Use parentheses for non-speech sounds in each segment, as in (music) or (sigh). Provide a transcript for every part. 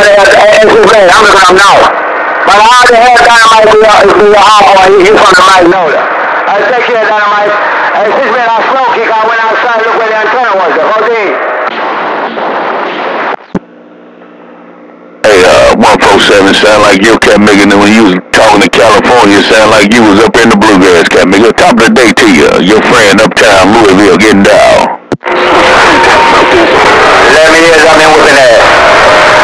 how the hell, hey, hey, Blaze, I'm looking up now. But how the hell Dynamite be your, be your homeboy? He, he from the Magnolia. I take care of Dynamite. Hey, since man, I slow kick, I went outside, look where the antenna was. The whole thing. Hey, uh, 147 sound like your cat nigga and when you was talking to California, sound like you was up in the bluegrass cat nigga. Top of the day to you. Your friend uptown Louisville getting down. 11 years I've been whipping ass.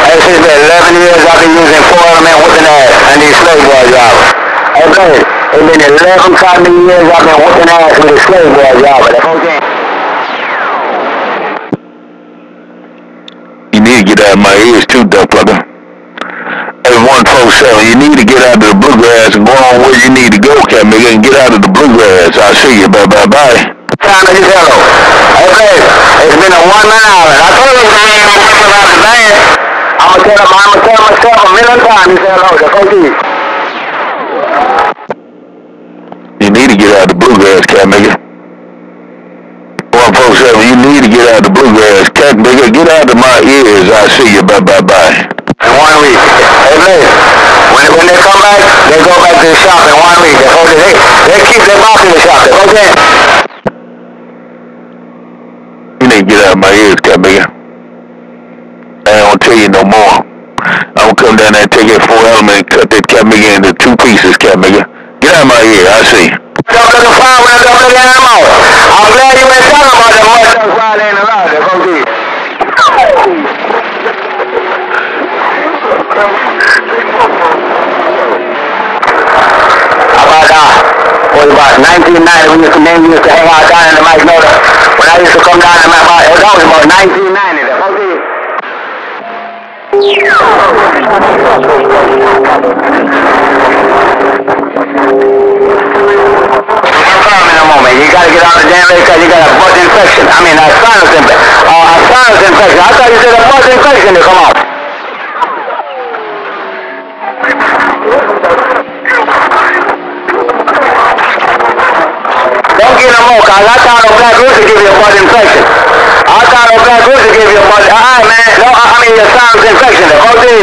Hey, since man, 11 years I've been using four element whipping ass and these slave boy drivers. Blaze, it's been 11 fucking years I've been whipping ass with a slave boy. The whole thing. You need to get out of my ears too, duck plugger. Hey, 147, you need to get out of the bluegrass and go on where you need to go, cat nigga, and get out of the bluegrass. I'll see you. Bye, bye, bye. Time to his hello. Hey, Blaze, it's been a one-man island. I told you, man, going to the band. I'm to tell him, I'm going to tell myself a million times, he said hello. The whole to get out of the bluegrass, cat nigga. 147, you need to get out of the bluegrass, cat nigga. Get out of my ears. I'll see you. Bye, bye, bye. in one week. Hey, Blaze, when, when they come back, they go back to the shop in one week. They, hold it, they, they keep their mouth in the shop. They hold it. You need to get out of my ears, cat nigga. I gonna tell you no more. I'm gonna come down there and take that four element and cut that cat nigga into two pieces, cat nigga. Get out of my ear. I see. Don't look fine when I don't look at them out. I'm glad you ain't talking about the mud ducks while they in the road. They hold it. How about that? Was about 1990 when you in, you used to hang out down in the Mike. When I used to come down to my it was always about 1990. The whole thing. Come in a moment. You gotta get out of the damn because you got a buzz infection. I mean, a sinus infection. Uh, a sinus infection. I thought you said a buzz infection to come out. Don't get no more, cause I thought no black rooster give you a buzz infection. I thought no black rooster give you a buzz. Alright, man. No, I I mean your sinus infection. The whole thing.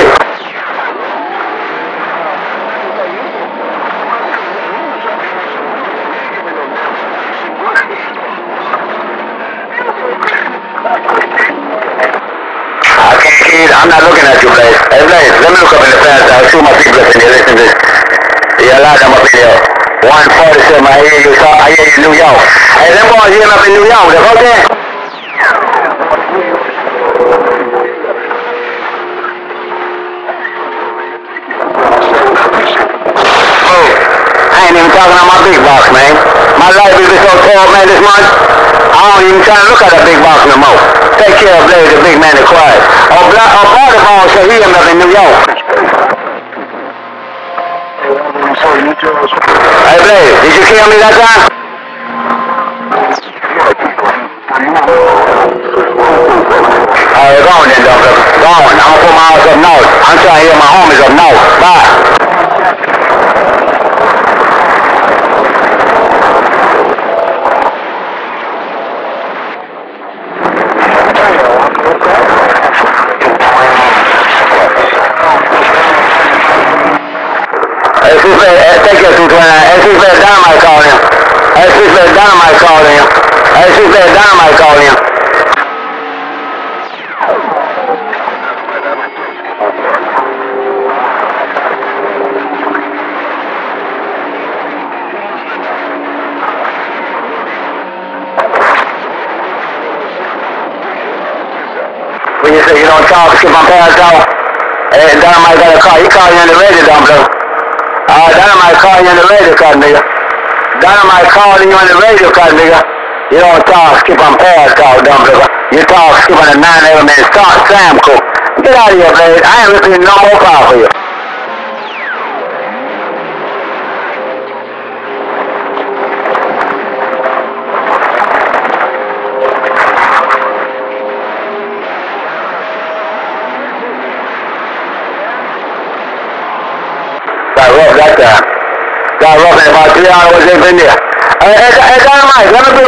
I can't see it. I'm not looking at you, Blaze. Hey, Blaze, let me look up in the past. I'll shoot my people up in here. Listen to this. Yeah, a lot of them up in here. 147, I hear you. I hear you, New York. Hey, them boys up in New York. They're okay. I ain't even talking on my big box, man. My life is so tall, man, this month. I don't even try to look at that big box no more. Take care of Blaze, the big man that quiet. Oh, Bla oh, Baltimore oh, oh, said he ended up in New York. Hey, Blaze, did you kill me that time? Alright, go on then, Doctor. Go on. I'm gonna put my house up north. I'm trying to hear my homies up north. Bye. Sister, Dynamite calling you. Hey, Sister, Dynamite calling you. Hey, Sister, Dynamite calling you. When you say you don't talk, skip my parents out. Hey, Dynamite got a call. He called you on the radio, blow. Dynamite call you on the radio, cut nigga. Dynamite calling you on the radio, cut nigga. You don't talk, skip on pass call, dumb nigga. You talk, skip on the nine element start, Sam Cook. Get out of here, baby. I ain't listening no more call for you.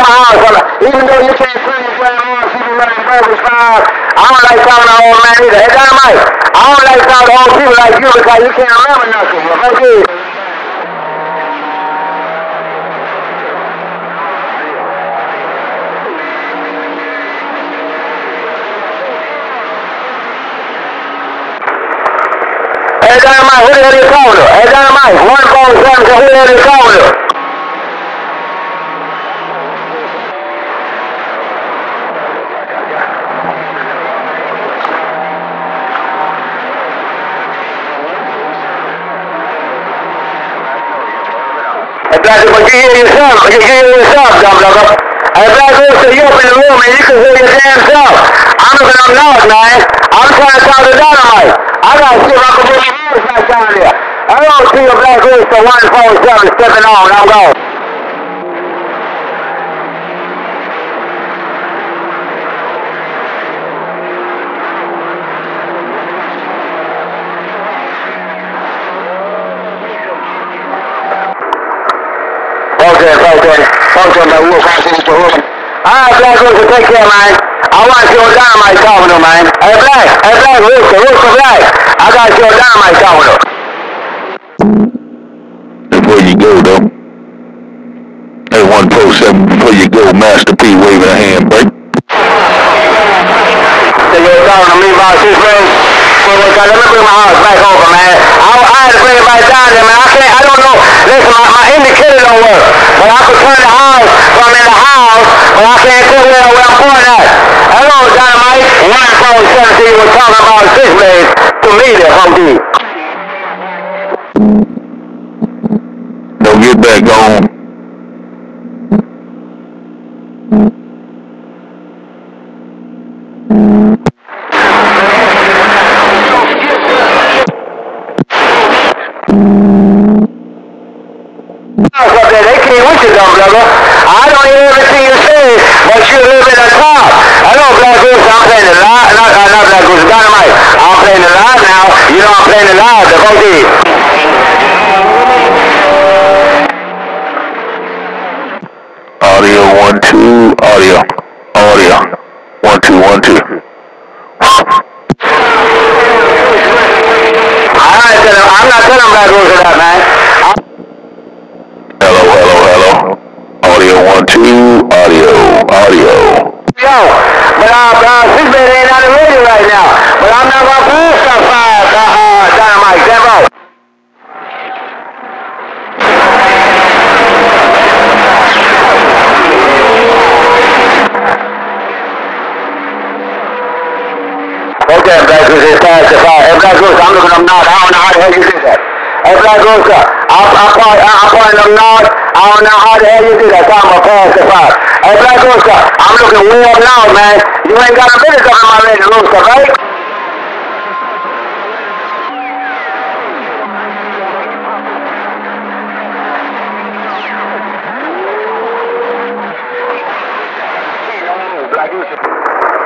House. Even though you swing and play on, keep him running burgers fire. I don't like to old man either. Hey, Dynamite, I don't like to old people like you because you can't remember nothing. I did. Hey, Dynamite, who the hell you calling? Hey, Dynamite, one phone seven, who the hell you calling self. I'm looking up north, man. I'm trying to talk to Dynamite. I got to see if I can my hands back there. I don't see a Black Rooster 147 stepping on. I'm going. Okay, Okay, my wolf, I see Mr. Hood. Alright, Black Rooster, take care, man. I want to what Dynamite to, man. Hey, Black, hey, Black Rooster, Rooster Black. I got to what Dynamite to. Before you go, though. Hey, 147, before you go, Master P waving a hand, break. Say you're talking to me about six days. Bring my house back over, man. I, I had to bring it back down there, man. I can't, I don't know. Listen, my, my indicator don't work. But I could turn the house from in the house, but I can't tell where, where I'm pointing at. Hello, Dynamite. One phone 17 was talking about six days. To me, they're OD. Don't get back on. house up They you, dumb brother. I don't hear everything you say, but you live in the top. I know Black Goose, I'm playing it live. Not, uh, not Black Goose, Dynamite. I'm playing it live now. You know I'm playing it live, the OD. Audio, one, two, audio. Audio. One, two, one, two. I'm not telling, I'm not telling Black Goose that, man. I'm, Hello, hello, hello. Audio, one, two, audio, audio. yo, but uh, uh, this man ain't on the radio right now. But I'm not gonna pass that five, uh, uh, Dynamite. By. Okay, Black Goose, it's five. Hey, Black Goose, I'm looking up north. I don't know how the hell you did that. Hey, Black Goose, I'm, I'm, point, I'm pointing up north. I don't know how the hell you did that. So I'm gonna pass the five. Goose, uh, I'm looking way up north, man. You ain't got a minute up in my radio, Rooster, right?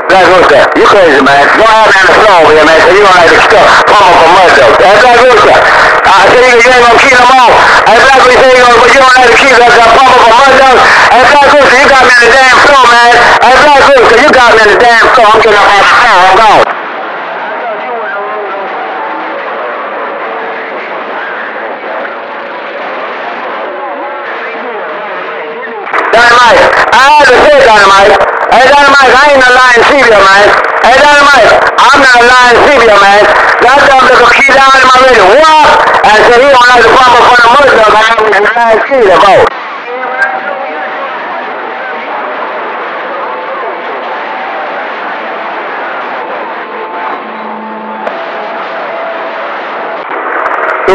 Black Rooster, you crazy, man. Don't have on the floor over here, man, so you don't like to stuff pump up a mud dog. Hey, Black Rooster, I said you, you ain't gonna keep them all. Hey, Black Rooster, you, you don't like us uh, a mud dog. Hey, Black Rooster, you got me on the damn floor, man. Hey, Rooster, you got me on the damn floor. I'm getting up on the floor. I'm gone. Dynamite. I say Dynamite. Hey, Dynamite, I ain't a lying Sebia, man. Hey, Dynamite, I'm not a lying Sebia, man. That dumb little key down in my radio. What? And said he don't like to pump up on the mud dog. I ain't a lying Sebia, bro.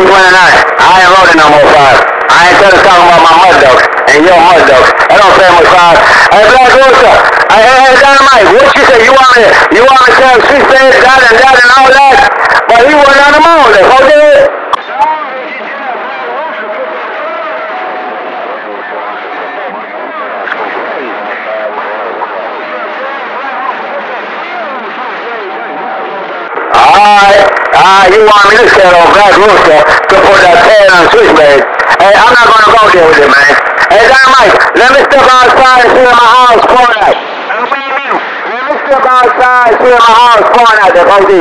Twenty-nine. I ain't rolling no more five. I ain't trying to talk about my mud dogs and your mud dogs. I don't say much five. Hey, Black Rooster. Hey, hey, hey, Dynamite. What you say? You want me? You want me to tell she said that and that and all that? But he wasn't on the moon. There, okay? Alright, alright, you want me to tell on Black Rooster to put that tail on switchblade. Hey, I'm not gonna go there with it, man. Hey, Dynamite, let me step outside and see my house point at. Let me step outside, see my house point out there, OD.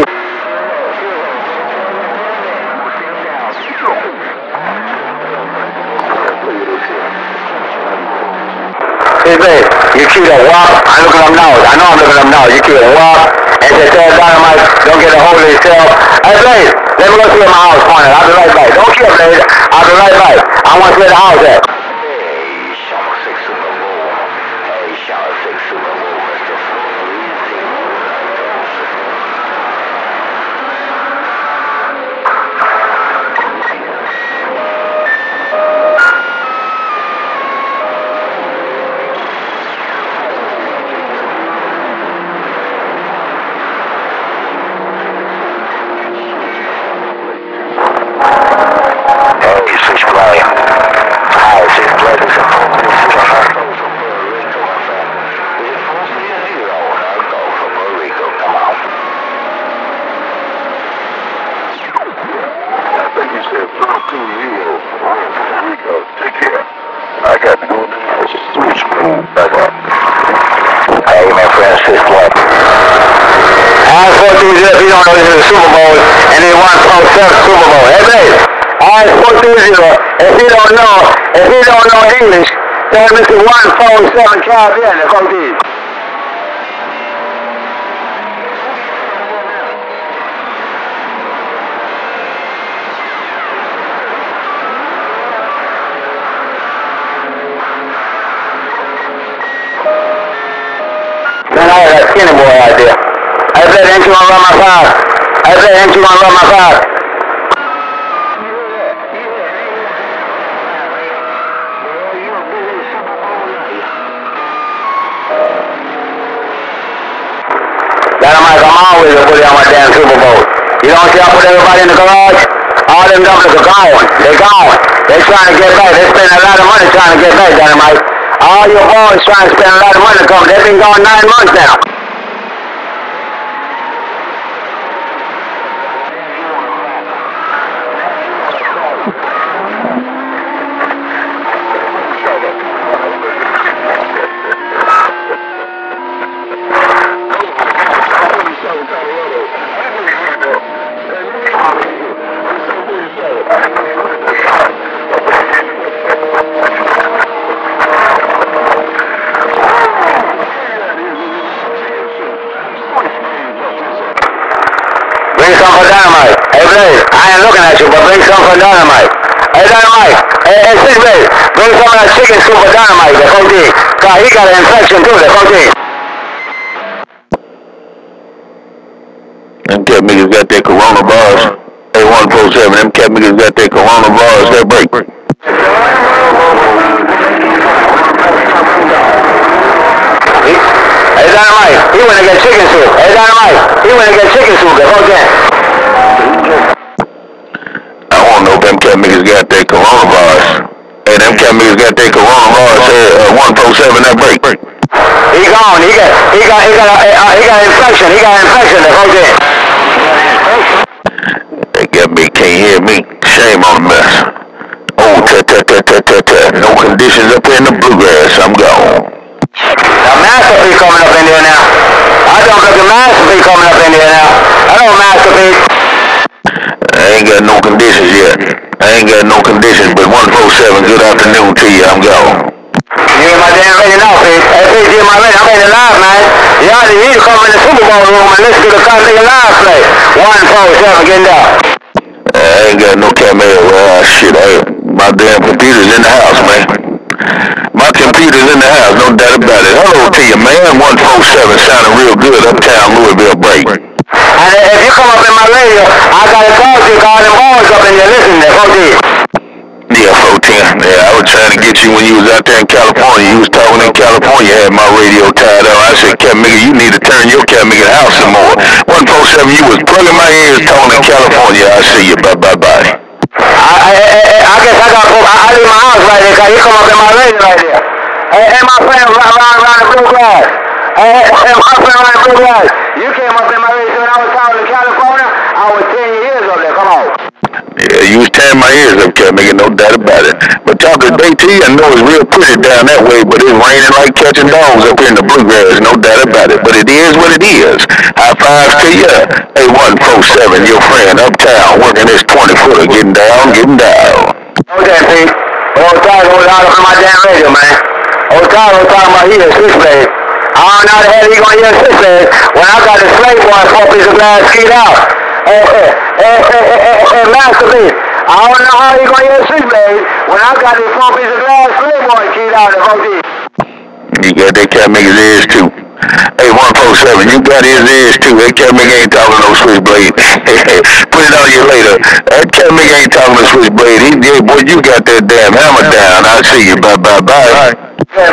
Hey, babe, you keep a walk. I'm looking at them now. I know I'm looking at them now. You keep a walk and tell Dynamite, don't get a hold of yourself. Hey, babe, let me go see my house pointed. I'll be right back. Don't keep babe. I'll be right back. I want to see the house at. Hey, switch volume. Hi, six pleasant. Come on. I think you said 13 years. Rico, take care. I got to go now. Switch move back up. Hey, man, Francis, what? Ask what you if you don't know this is the Super Bowl and they won Pro 7 Super Bowl. Hey, babe. Ask what you if you don't know, if you don't know English, tell Mr. 147 Caribbean, the OD. Man, I had that skinny boy out there. I said, ain't you put it on my damn Super Bowl. You don't see I put everybody in the garage? All them dumplings are gone. They're gone. They're trying to get back. They're spending a lot of money trying to get back, Dynamite. All your boys trying to spend a lot of money come. They've been gone nine months now. Bring some for dynamite. Hey, Blaze, I ain't looking at you, but bring some for dynamite. Hey, dynamite. Hey, hey, Six Blaze, bring some of that chicken soup for dynamite, the OD. Cause he got an infection too, the OD. Them cat niggas got their coronavirus. Hey, 147, them cat niggas got their coronavirus. That break. He, hey, dynamite. He went to get chicken soup. Hey, dynamite. He went to get chicken soup, the OD. Them cat niggas got their coronavirus. Hey, them cat niggas got their coronavirus. Hey, uh, 147, that break. He gone. He got, he got, he got, uh, uh, he got infection. He got infection, the OD. They got me, can't hear me. Shame on the mess. Oh, ta ta ta ta ta ta. No conditions up in the bluegrass. I'm gone. Now, Master P's coming up in there now. I don't look at Master P's coming up in there now. Hello, Masterpiece. I ain't got no conditions yet. I ain't got no conditions, but 147, good afternoon to you. I'm gone. You in my damn ready now, Pete. Hey, Pete, you in my ready. I'm ready live, man. Y'all need to come in the Super Bowl room and listen to the Conley live play. 147, getting down. I ain't got no camera. Well, oh, shit, I, my damn computer's in the house, man. My computer's in the house, no doubt about it. Hello to you, man. 147 sounding real good uptown Louisville break. And if you come up in my radio, I got to call you, call them boys up in there listening. Fuck. Yeah, 410. Yeah, I was trying to get you when you was out there in California. You was talking in California, had my radio tied up. I said, Cat Nigga, you need to turn your Cat Nigga house some more. 147, you was plugging my ears talking in California. I see you. Bye, bye, bye. I, I, I, I guess I got, I, I leave my house right there, cause you come up in my radio right there. Hey, hey my friend, round, round, round the blue. Hey, hey, hey, my friend, the blue grass. You came up in my radio when I was talking in California. I was 10 years up there, come on. Yeah, Yeah, you was tearing my ears up, Cat Nigga, no doubt about it. But to DT, I know it's real pretty down that way, but it's raining like catching dogs up here in the bluegrass, no doubt about it. But it is what it is. High fives to you. Hey, 147, your friend uptown, working this 20 footer, getting down, getting down. Okay, Pete. Old was out on my damn radio, man. Old Tiger was talking about he a switchblade. I don't know how the hell he gonna hear a switchblade when I got the slave boy four piece of glass skied out. Hey, hey, hey, hey, hey, hey, Master P. I don't know how he gonna hear a switchblade when I got this four piece of glass slave boy keyed out at 4 You got that cat maker's ears too. Hey, 147, you got his ears too. That cat ain't talking no switchblade. Put it on you later. That cat ain't talking no switchblade. He, yeah, boy, you got that damn hammer down. I see you. Bye, bye, bye. Yeah, Fulton,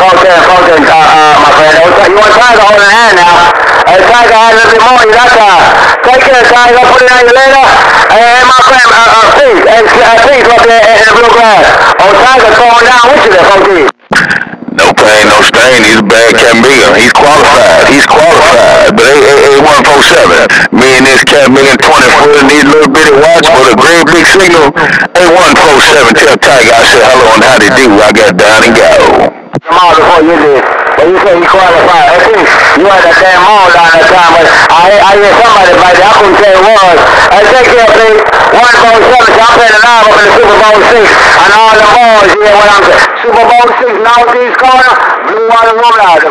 Fulton, Fulton, uh, uh, my friend. You want Tiger holding a hand now? Hey, Tiger had a little bit more. You got that? Take care, Tiger. Put it on later. Hey, hey my friend, uh, uh, please, hey, uh, please, up there in the blue grass. Oh, Tiger throwing down with you there. No pain, no stain. He's a bad cat maker. He's qualified. He's qualified. But hey, hey, hey, 147, me and this cat making 20 foot need a little bitty watch for the great big signal. Hey, 147, tell Tiger I said hello and how they do. I got down and go. mall before you did. But you say you qualified. I think you had that damn mall down that time, but I, I hear somebody back there. I couldn't who it was. Hey, take care, please. One Bowl 7, I'm playing live up in the Super Bowl 6. And all the you hear what I'm saying? Super Bowl 6, Northeast corner, Blue Water Road out, the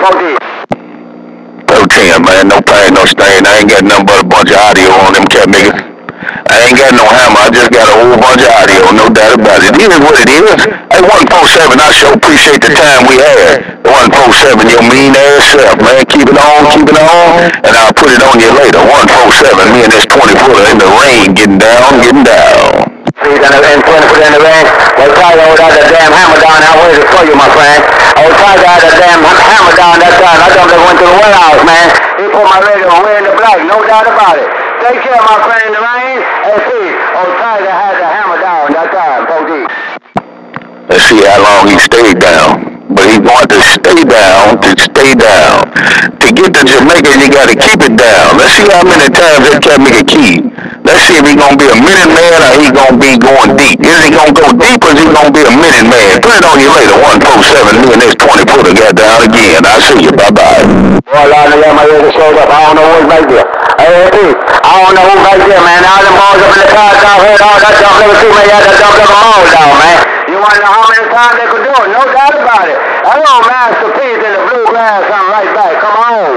14, man. No pain, no stain. I ain't got nothing but a bunch of audio on them cat niggas. I ain't got no hammer. I just got a whole bunch of audio. No doubt about it. It is what it is. Hey, 147, I sure appreciate the time we had. 147, your mean ass self, man. Keep it on, keep it on. And I'll put it on you later. 147, me and this 20 footer in the rain, getting down, getting down. Please, and, and 20 foot in the rain. Well, Tiger hold out that damn hammer down. I waited for you, my friend. Oh, Tiger had that damn hammer down that time. I and went to the warehouse, man. He put my radio way in the black, no doubt about it. Take care, my friend, the rain. And see, oh, Tiger had the hammer down that time, 4D. Let's see how long he stayed down. But he wanted to stay down, to stay down. To get to Jamaica, you got to keep it down. Let's see how many times that cat make a key. Let's see if he going to be a minute man or he going to be going deep. Is he going to go deep or is he going to be a minute man? Put it on you later. 147, me and this 20 footer got down again. I see you. Bye-bye. Well, I know my showed up. I don't know who's back there. Hey, I don't know who's back there, man. All them balls up in the car, I heard all that jump level two, man. Had that jump level mall down, man. You want to know how many times they could do it? No doubt about it. Hello, Master P's in the bluegrass. I'm right back. Come on.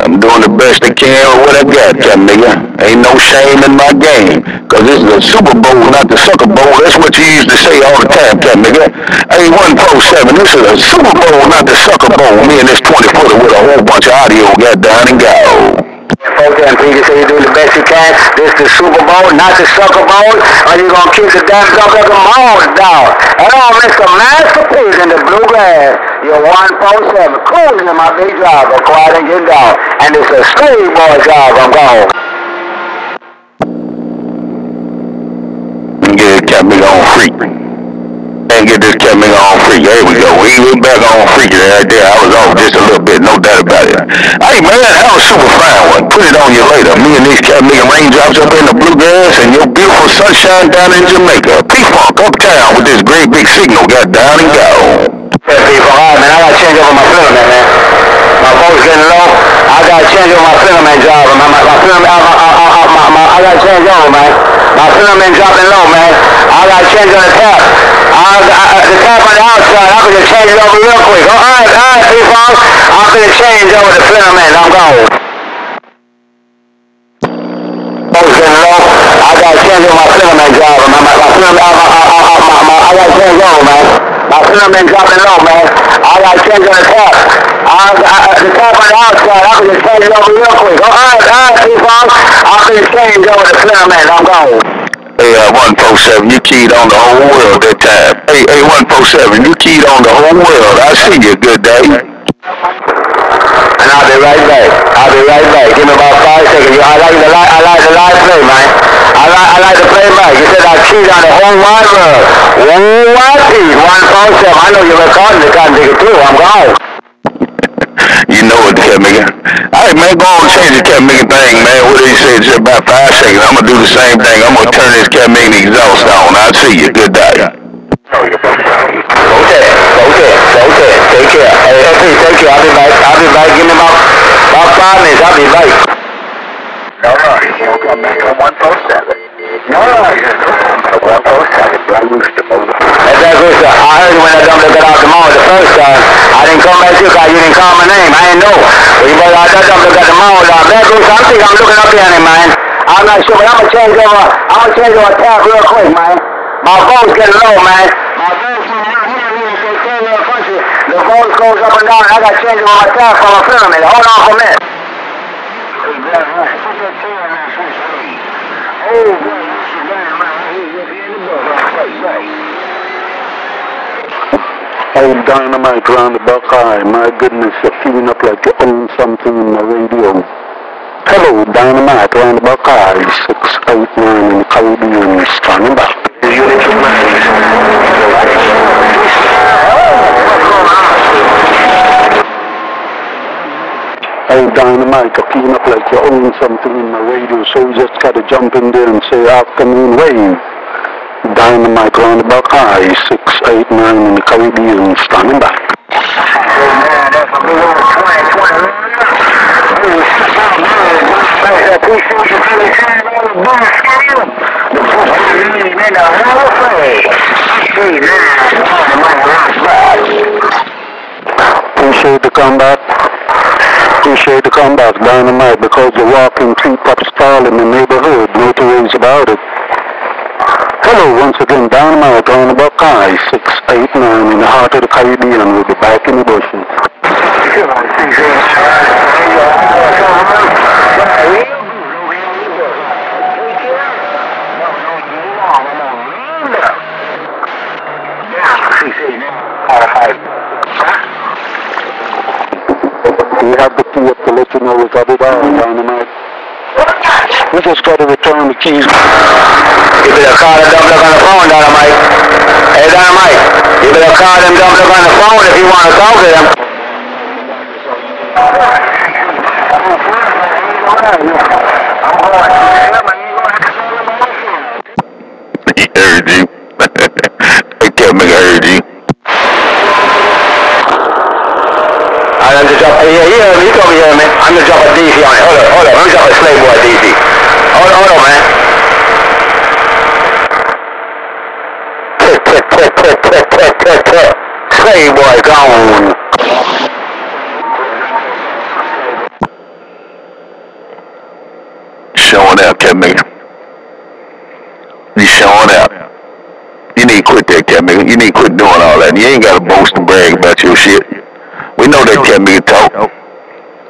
I'm doing the best I can with what I got, cat nigga. Ain't no shame in my game. Cause this is a Super Bowl, not the Sucker Bowl. That's what you used to say all the time, cat nigga. Hey, 147, this is a Super Bowl, not the Sucker Bowl. Me and this 20 footer with a whole bunch of audio got down and go. And Peter say you're doing the best you can. This the Super Bowl, not the Sucker Bowl. Or you gonna kick the damn like a mall down. Hello, Mr. Master P's in the bluegrass. You're 147, cruising in my big driver, quiet and get down. And it's a street boy job, I'm gone. Get this cat on freak. And get this cat nigga on freak. There we go. We went back on freak right there. I was off just a little bit, no doubt about it. Hey man, that was super fine one. Put it on you later. Me and these cat nigga raindrops up in the bluegrass and your beautiful sunshine down in Jamaica. P-Funk uptown with this great big signal got down and gone. Yeah, people, all right, man. I gotta change over my filament, man. My voice getting low. I gotta change over my filament job. My, my, my filament, I, I, I, I, my, my, I gotta change over, man. My filament dropping low, man. I gotta change on the tap. I, I, the tap on the outside, I'm gonna change it over real quick. All right, all right, people. I'm gonna change over the filament. I'm going. Voice low. I gotta change over my filament job. My, my, my I, my, my, I gotta change over, man. My filament dropping low, man. I got to change on the tap. I, I, the tap on the outside, I'm going to change it over real quick. All right, all right, people. I'm going to change over the filament. I'm going. Hey, uh, 147, you keyed on the whole world that time. Hey, hey, 147, you keyed on the whole world. I see you, good day. And I'll be right back. I'll be right back. Give me about five seconds. I like the live, I like the live play, man. I like, I like the playback. You said I keyed on the whole wide world. Whole wide piece. 147. I know you're recording the goddamn nigga too. I'm gone. You know it, Cat Nigga. Alright, man, go on and change the Cat Nigga thing, man. What did he say? Just about five seconds. I'm gonna do the same thing. I'm gonna turn this Cat Nigga exhaust on. I'll see you. Good day. Okay, okay, okay. Take care. Hey, FP, take care. I'll be back. I'll be back. Give me about, about five minutes. I'll be back. All right, he'll come back on 147. All right, 147. Black Rooster, over. Hey, Black Rooster, I heard when that dumb got out the mall the first time. I didn't come back to you because you didn't call my name. I didn't know. Well, you better that dumb got the mall down. Black Rooster, I'm I'm looking up here on him, man. I'm not sure, but I'm gonna change over. I'm gonna change over tab real quick, man. My phone's getting low, man. My punchy. The phone goes up and down. I got to change over my tab from a pyramid. Hold on for a minute. Oh, dynamite round the Buckeye. My goodness, you're feeling up like you own something in the radio. Hello, dynamite round the Buckeye. 689 in the Caribbean, standing back. Oh, dynamite, you're feeling up like you own something in the radio, so you just gotta jump in there and say afternoon wave. Dynamite round the Buckeye, 689 in the Caribbean, standing back. Appreciate the combat. Appreciate the combat, Dynamite, because you're walking two pop style in the neighborhood. No two ways about it. Hello, once again, Dynamite on the Buckeye, 689 in the heart of the Caribbean. We'll be back in the bushes. We have the key up to let you know we got it all, Dynamite. We just got to return the keys. You better call the dumb look on the phone, Dynamite. Hey, Dynamite, you better call them dumb on the phone if you want to talk to them. (laughs) He heard you. that Cat Nigga heard you. I'm gonna drop, yeah, me, he told me heard me. I'm gonna drop a DC on it. Hold up, hold up, let me drop a DC. Tick, tick, tick. Slave boy gone. Showing out, Nigga. You showing out. You need to quit that, Nigga. You need to quit doing all that. You ain't got to boast and brag about your shit. We know that Nigga talk.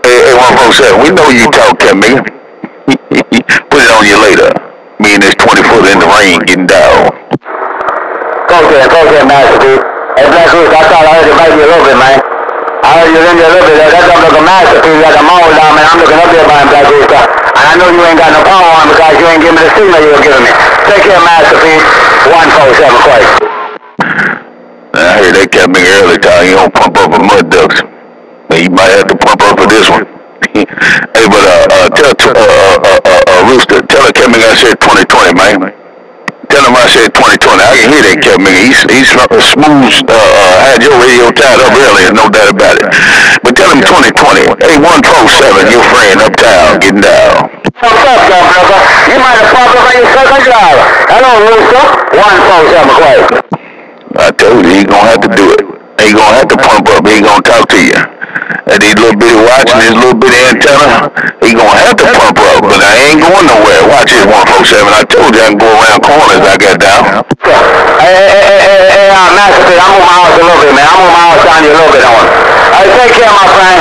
Hey, hey, one folks said, we know you talk, it (laughs) on you later. Me and this 20 foot in the rain getting down. Go there, go there, Master Pete. Hey, Black Rooster, I thought I heard you bite you a little bit, man. I heard you in there a little bit. That don't look a Master Pete. You got the mole down, man. I'm looking up there by him, Black Rooster. And I know you ain't got no power on because you ain't giving me the signal you were giving me. Take care, Master Pete. 147 Quake. I heard that Cat Nigga earlier time you don't pump up a mud ducks. Man, you might have to pump up for this one. Hey, but uh, uh, tell uh, uh, uh, uh, Rooster, tell Cat Nigga I said 2020, man. Tell him I said 2020. I can hear that Nigga. He's, he's uh, smooth, uh, uh, had your radio tied up earlier, no doubt about it. But tell him 2020. Hey, 147, your friend uptown, getting down. What's up, young brother? You might have popped up on your second driver. Hello, Rooster. 147 Quake. I told you, he gonna have to do it. He gonna have to pump up. He gonna talk to you. And these little bitty watch and this little bitty antenna, he gonna have to pump up. But I ain't going nowhere. Watch this 147. I told you I can go around corners I got down. Hey, hey, hey, hey, hey, uh, Master I'm on my house a little bit, man. I'm on my house down you a little bit on. Hey, take care, my friend.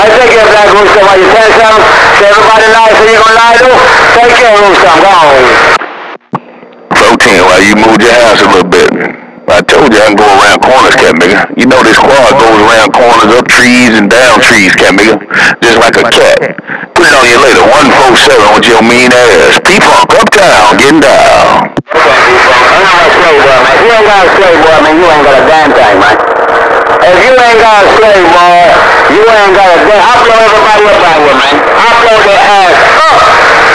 Hey, take care, Black Rooster. While you tell something, say everybody nice and you gonna lie to. Take care, Rooster. I'm gone. Protein, while you moved your house a little bit. I told you I can go around corners, cat nigga. You know this quad goes around corners, up trees and down trees, cat nigga. Just like a cat. Put it on you later. 147 with your mean ass. P-Funk uptown, getting down. Okay, people. I'm not a slave boy, man. If you ain't got a slave boy, man, you ain't got a damn thing, man. If you ain't got a slave boy, you You ain't got a day. I blow everybody up that way, man. I blow their ass up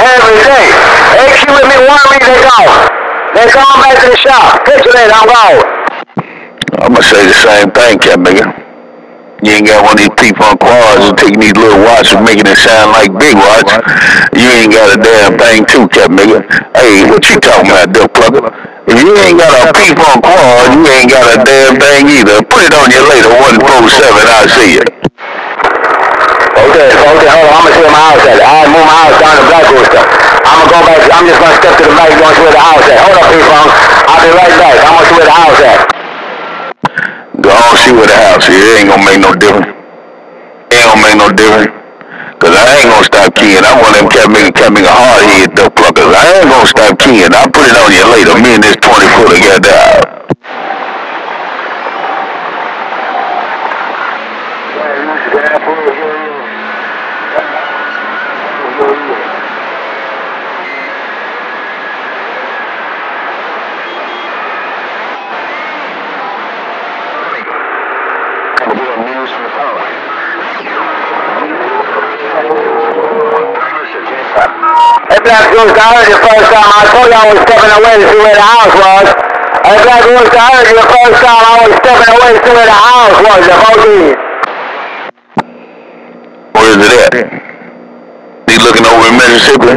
every day. They keep with me one week, they. They gone back to the shop. Picture that, I'm gone. I'm gonna say the same thing, cat nigga. You ain't got one of these people on quads and taking these little watches and making it sound like big watch. You ain't got a damn thing too, cat nigga. Hey, what you talking about, duck plugger? If you ain't got a peep on quad, you ain't got a damn thing either. Put it on you later, 147, I'll see you. Okay, okay, hold on. I'm gonna see my house at. I move my house down to Black Rooster. I'm gonna go back. I'm just gonna step to the back, going to where the house at. Hold up, people. I'll be right back. I'm gonna see where the house at. Go on, see where the house is. It ain't gonna make no difference. It ain't gonna make no difference. Cause I ain't gonna stop keying. I'm one of them cat making cat making hard head duck pluckers. I ain't gonna stop keying. I'll put it on you later. Me and this 20 footer got down. Goose, I heard you first time. I told you I was stepping away to see where the house was. Goose, I heard you first time. I was stepping away to see where the house was. The. Where is it at? You looking over in Mississippi?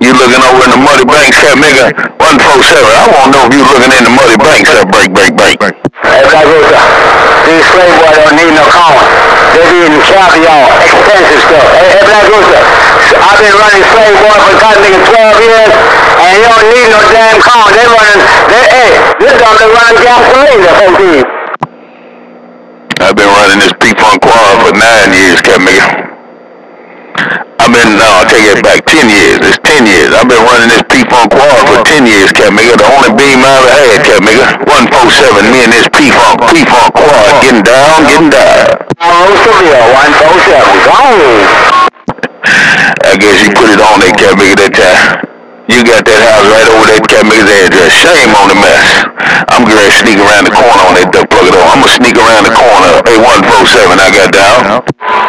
You looking over in the Muddy Banks, that nigga? 147. I wanna know if you looking in the Muddy Banks, that break, break, break. Hey, Goose, these slave boys don't need no corn. They be eating caviar, expensive stuff. Hey, hey Goose, I've been running slave boy for cotton nigga 12 years, and you don't need no damn corn. They running, they, hey, this dumb they running gasoline, the whole team. I've been running this P-Funk Quad for nine years, cat nigga. I've been, no, I'll take it back, 10 years. It's 10 years. I've been running this P-Funk Quad for 10 years, cat nigga. The only beam I ever had, cat nigga. 147, me and this P-Funk, P-Funk Quad, getting down, getting down. Oh, Seville, 147, gone. I guess you put it on that cat nigga that time. You got that house right over that cat nigga's address. Shame on the mess. I'm going to sneak around the corner on that duck plug it on. I'm going to sneak around the corner. A147 I got down.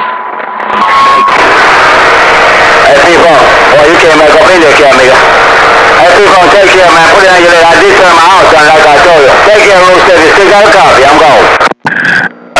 People, boy, you came back up in there, cat nigga. Hey, people, take care, man. Put it on your leg. I did turn my house down like I told you. Take care, Rose City. Still got a copy. I'm gone.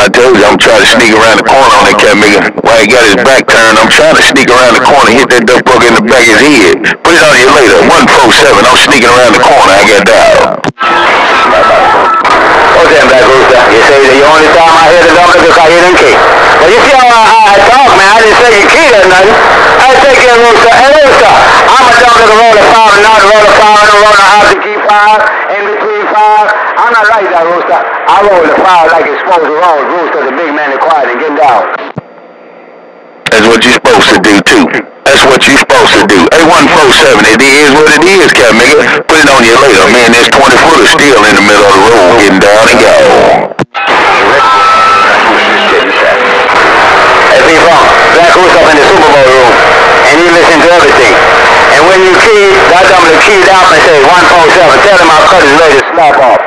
I told you I'm trying to sneak around the corner on that cat nigga. While he got his back turned, I'm trying to sneak around the corner, hit that duck plug in the back of his head. Put it on you later. 147, I'm sneaking around the corner. I got down. What's that, Black Rooster? You say that the only time I hear the number because I hear them kick. Well, you see how I, I, I talk, man. I didn't say you keyed or nothing. I take care, Rooster. Hey, Rooster, I'm a dumb nigga roll a five and not roll a five and roll a half to keep five in between five. I'm not like that, Rooster. I roll the five like it's supposed to roll. Rooster, the big man, the quiet and getting down. That's what you're supposed to do too. That's what you're supposed to do. A147, it is what it is, cat nigga. Put it on you later. Man, this 20 footer still in the middle of the road, getting down and go. Hey, people, Black Goose up in the Super Bowl room, and he listen to everything. And when you key, that dumb will key it out and say 147. Tell him I'll cut his leg snap off.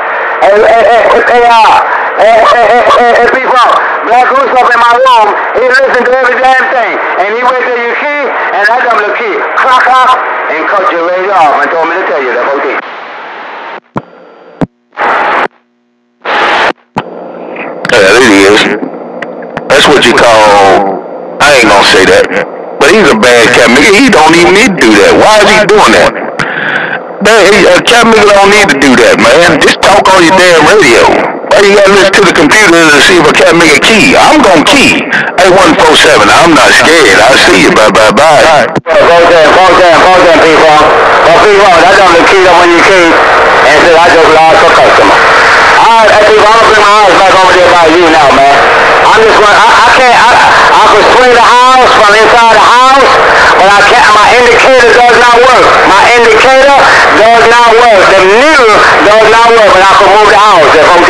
Hey, hey, hey, hey, hey, uh, hey, hey, hey, hey, hey, people, Black Goose up in my room, he listen to every damn thing. And he went to you key, and that dumb will key, clock up and cut your leg off and told me to tell you the whole thing. Yeah, it is. That's what you call, I ain't gonna say that, but he's a bad cat nigga. He don't even need to do that. Why is he doing that? Man, a cat nigga don't need to do that, man. Just talk on your damn radio. Why you gotta listen to the computer to see if a cat nigga key? I'm gonna key. Hey, 147, I'm not scared. I see you. Bye, bye, bye. All right. Vote them, vote them, vote them, people. But people, that dumb will key up when you key, and say I just lost a customer. People, I'm gonna bring my house back over there by you now, man. I'm just going, I, I can't, I, I can swing the house from inside the house, but I can't, my indicator does not work. My indicator does not work. The mirror does not work, but I can move the house, FOT.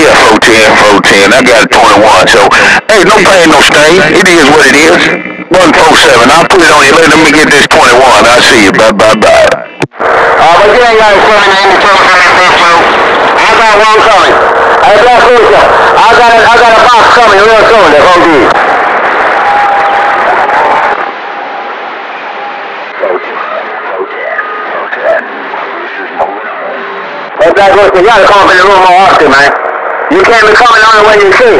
Yeah, 410, 410. I got a 21. So, hey, no pain, no stain. It is what it is. 147. I'll put it on you. Let me get this 21. I'll see you. Bye, bye, bye. Uh, but you ain't got to send me any trouble from that bitch, I got one coming. Hey, Black Rooster, I got a, I got a box coming real soon, the OG. Hey, Black Rooster, you gotta come up in the room more often, man. You can't be coming only when you see.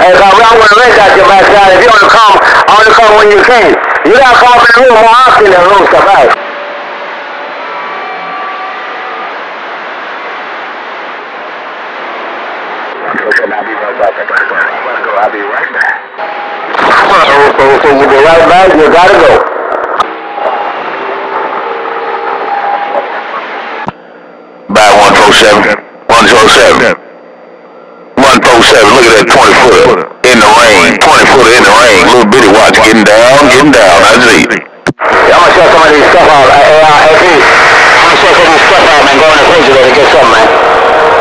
Hey, if I, I want to rent out your backside, if you want to come, I want to come when you can. You gotta come up in the room more often than room stuff out. I'll be right back. So, you right back, you gotta go. By 147. 147. 147. Look at that 20 footer in the rain. 20 footer in the rain. Little bitty watch getting down, getting down. I see. Yeah, I'm gonna check some of these stuff out. Hey, uh, hey, I'm gonna check some of these stuff out, man. Go in the refrigerator and get some, man.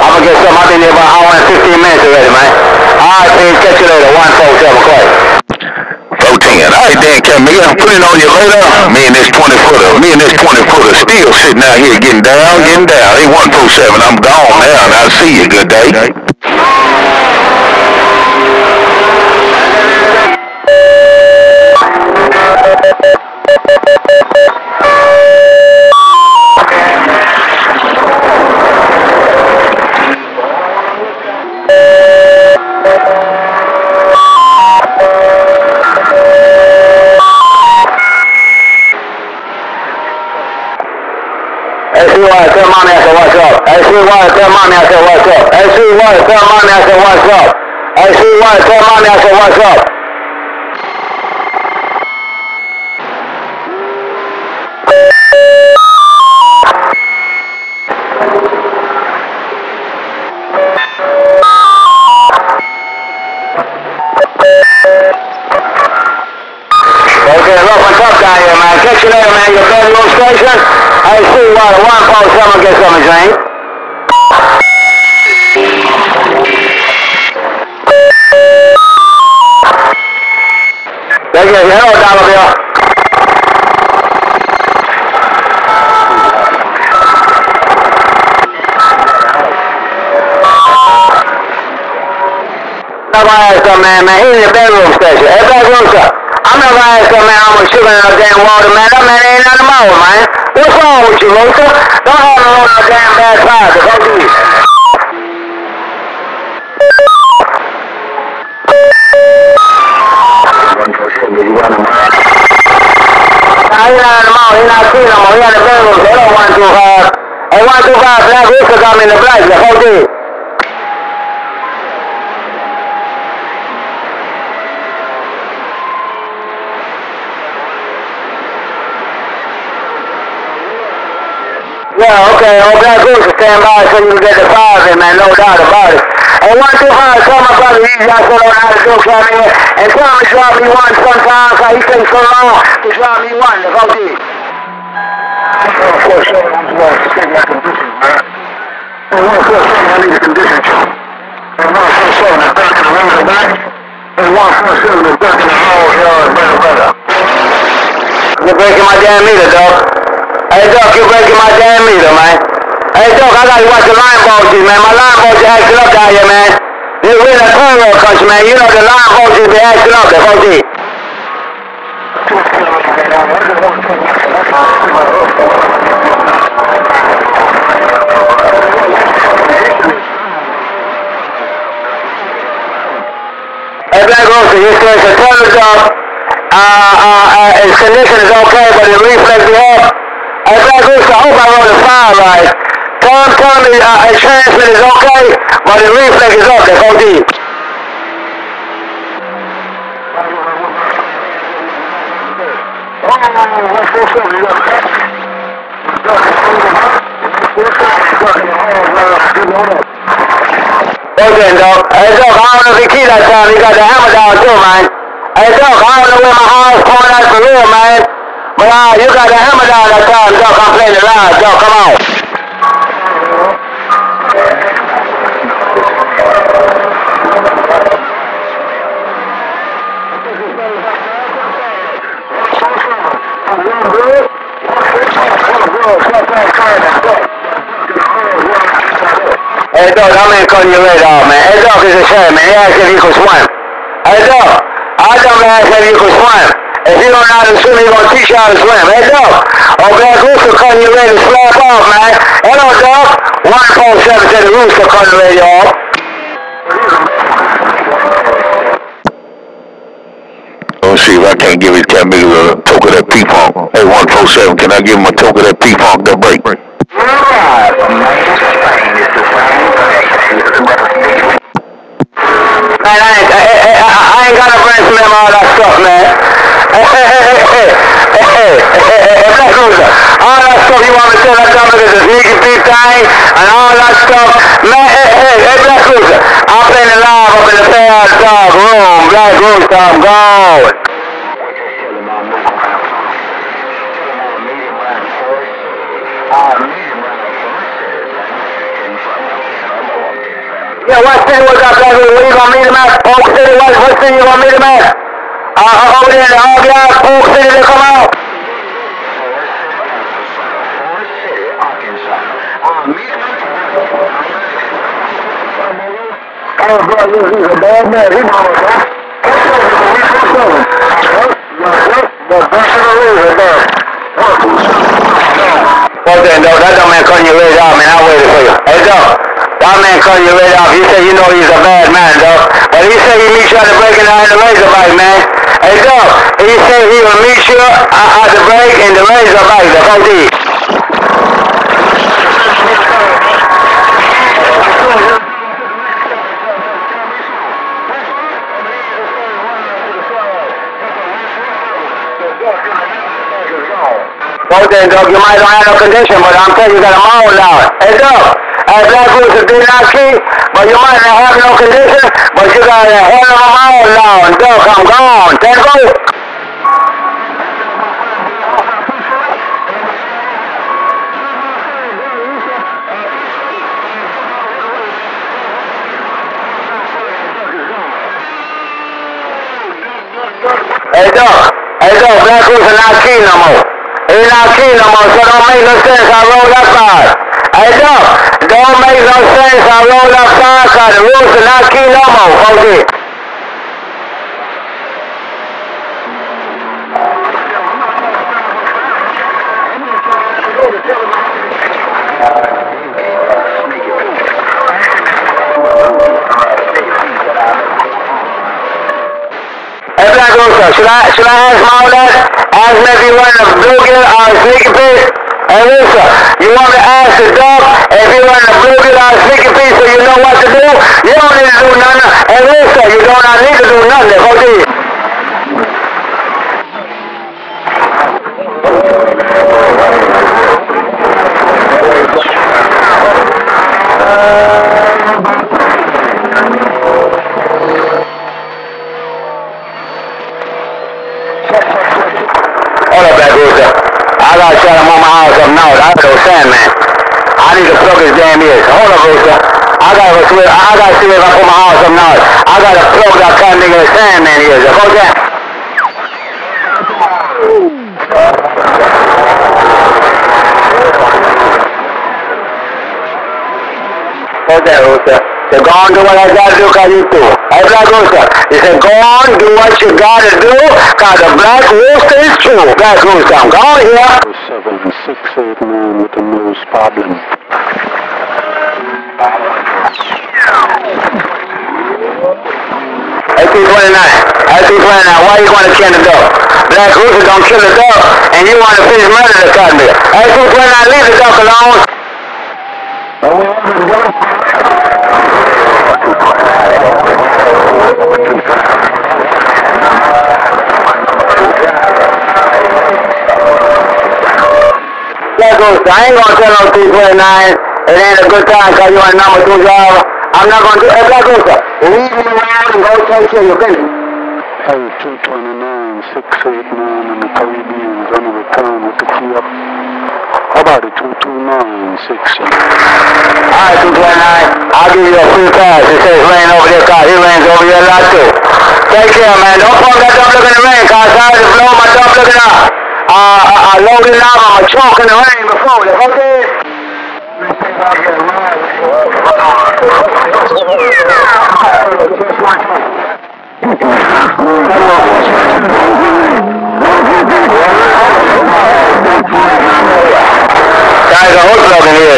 I'm gonna get some. I've been here about an hour and 15 minutes already, man. All right, Pete, catch you later. 147, Clay. 410. All right, Dan Cat, nigga. I'm putting on you later. Me and this 20 footer. Me and this 20 footer still sitting out here getting down, getting down. Hey, 147. I'm gone now. and I'll see you. Good day. Up. Hey, tell mommy I said what's up. Hey, C-Y, tell mommy I said what's up. Hey, C-Y, tell mommy I said what's up. Okay, rough and tough down here, man. Catch you later, man. Your bedroom station. Hey, C-Y, one post, someone get something to drink. Man. He in the bedroom station. Hey, bedroom sir. I'm never asked some man how much sugar in that damn water, man. That man ain't nothing wrong, man. What's wrong with you, Rooster? Don't have no damn bad side. Go do it. Nah, he not in the mouth. He not clean no more. He in the bedroom. They don't want too hard. Hey, one two five, Black Rooster got me in the black. Go do it. Yeah, okay. Oh, Black Rooster stand by so you can get the five in, man. No doubt about it. Hey, one two five, tell my brother Easy I said on how to do come. And tell him to drop me one sometime, cause he takes so long to drop me one. I I. And the room. And is. You're breaking my damn meter, dog. Hey, Doc, you're breaking my damn meter, man. Hey, Doc, I gotta watch the line bulges, man. My line bulges acting up down here, man. You we're in a country, man. You know the line bulges be acting up, that's OG. Hey, Black Rooster, you said the turner's up. Uh, uh, uh, his condition is okay, but the reflex is up. Hey, Black Rooster, I hope I wrote the file right. Him, tell me, uh, his transmit is okay, but the reflex is up, that's OG. Okay, dog. Hey, dog, I don't know if he key that time. He got the hammer down too, man. Hey, dog, I don't know where my eyes point at for real, man. But uh, you got the hammer down that time, dog. I'm playing it live, dog. Come on. Hey, dog, dog, that man cutting your radar, man. Hey, dog, is a shame, man. He asked if he could swim. Hey, dog, I done asked if you could swim. If you don't know how to swim, he gonna teach you how to swim. Hey, dog, oh, Black Rooster cutting your radar, slap off, man. Hello, dog. 147 to the Rooster cutting the radio off. Of that P-Funk. Hey, 147, can I give him a toke of that P-Funk, that break? Man, I ain't, I, I, I, I ain't got a brain to remember all that stuff, man. Hey, hey, hey, hey, hey, hey, hey, hey, hey, Black Loser, all that stuff you want me to tell that dumb nigga the sneaky beat thing and all that stuff, man, hey, hey, hey, Black Loser, I'm playing live up in the Fair Dog room, Black Loser, I'm gone. Weston was up there. Where you gonna meet him at? Polk City, West Weston, you gonna meet him at? Uh, I'm over in the hog yard, Polk City, they come out. Oh, bro, he's a bad man. He's not a bad man. Okay, no, that don't man cutting your leg out, man. I'll for you. Hey, dog that man cutting your leg off. You say you know he's a bad man, though. But he said he meet you at the break and out in the razor bike, man. Hey, though, he said he will meet you at, at the break in the razor bike, the OD. Well then, dog, you might not have no condition, but I'm telling you, you got a mile now. Hey, dog, hey, Black Rooster did not but you might not have no condition, but you got a hell of a mile now. And dog, I'm gone. Ten go. Hey, dog, hey, dog, Black Rooster not key no more. He not key no more, so don't make no sense. I roll that side. Ito, don't make no sense ang roll of task The rules na kilomo. Hold it. Should I, should I ask my own ass? Ask maybe one of Google or Sneaker Pit? Hey, Rooster, you want to ask the dog if you want to bluegill or a sneaky pig so you know what to do? You don't need to do nothing. Hey, Rooster, you do not need to do nothing. Okay. Hold up, Black Rooster. I gotta tell him on my house up now. I got no Sandman. I need to plug his damn ears. Hold up, Rooster. I gotta go see. I gotta see if I put my house up now. I gotta plug that kind of nigga Sandman ears. Okay. Okay, Rooster. So go on do what I gotta do, cause you do. Hey, Black Rooster. He said, go on, do what you gotta do, cause the Black Rooster is true. Black Rooster, I'm going here. Seven six eight nine with a nose problem. Hey, 229. Hey, 229. Why you want to kill the dog? Black Rooster don't kill the dog, and you want to finish murder the nigga. Hey, 229, leave the dog alone. Black Rooster, I ain't gonna tell no 229. It ain't a good time because you ain't number two job. I'm not gonna do Hey, Black Rooster, leave me around and go take care of your business. Hey, 229, 689 in the Caribbean, gonna return with the key up. How about the 229, 6 Alright, 229. I'll give you a free pass. It says rain over there, cause he rains over here a lot too. Take care, man. Don't pump that dump looking rain, I started to blow my dump looking up. Uh, I, I loaded it out, I'm a choke in the rain before. Okay? Guys, a hood plug in here.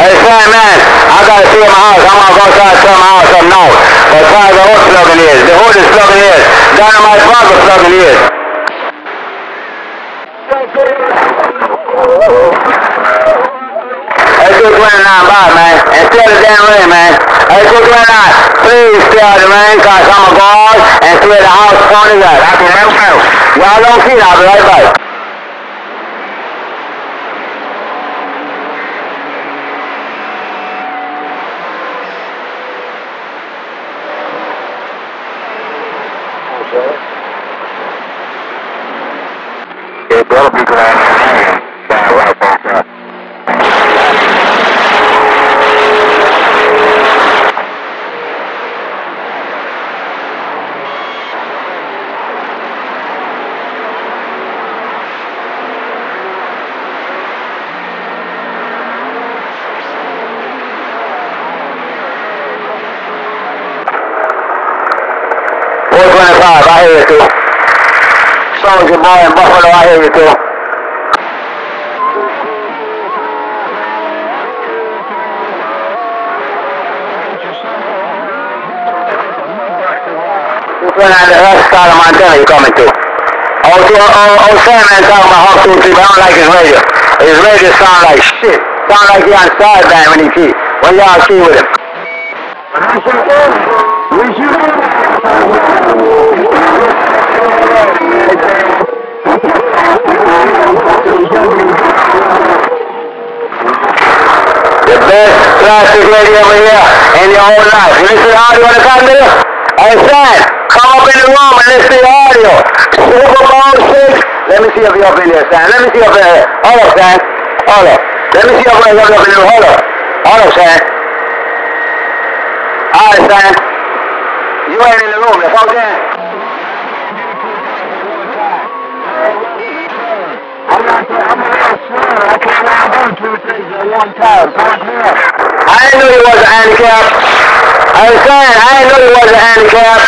Hey, Sam, man, I gotta see my house. I'm gonna go try to sell my house up north. But try the hood plug in here. The hood is plugging here. Dynamite plug is plugging here. Hey, 229, bye, man. Stay the damn rain, man. Hey, 229, please stay out the rain, cause I'm a guard and stay the house phone is. I can help out. Y'all don't see I'll be right back. It better be glad in the hand. right back there. Four twenty-five, I hear you too. Soldier boy in Buffalo, I hear you too. Montana you coming to? Oh, oh, oh, oh, Sam man talking about Hawk 2 3, but I don't like his radio. His radio sound like shit. Sound like he on sideband when he key. When y'all key with him. The best plastic radio over here in your whole life. You listen to audio on the computer? Hey, son, come up in the room and listen to audio. Super Bowl six. Let me see if you're up in there, son. Let me see if you're here. Hold up, son. Hold up. Let me see if uh, you're up in room. Hold up. Hold up, son. All right, son. You ain't in the room. That's all there. I'm not I'm not sure. I can't two things at one time. I'm here. Didn't know you was a handicap. I was saying, I didn't know you was a handicap.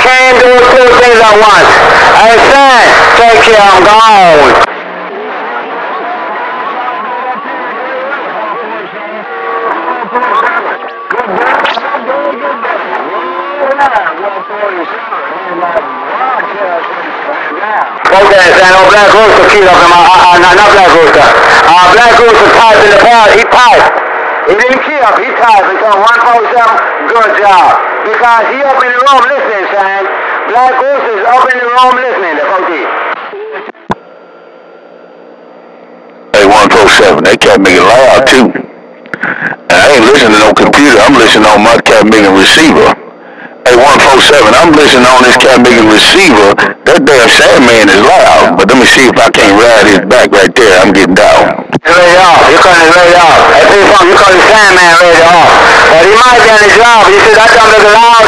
Can't do two things at once. I was saying, take care, I'm gone. Okay, oh, Black Rooster keyed up in my, uh, uh, not, Black Rooster. Uh, Black Rooster typed in the past, he typed. He didn't key up, he typed. Because 147, good job. Because he up in the room listening, saying, Black Rooster's up in the room listening, the OT. Hey, 147, that cat making loud too. And I ain't listening to no computer, I'm listening on my cat making receiver. Hey, 147, I'm listening on this cat making receiver. That damn Sandman is loud. But let me see if I can't ride his back right there. I'm getting down. Ready off. You cut it ready off. Hey, P-Funk, you cut the Sandman ready off. But he might be on the job. You said that don't look loud.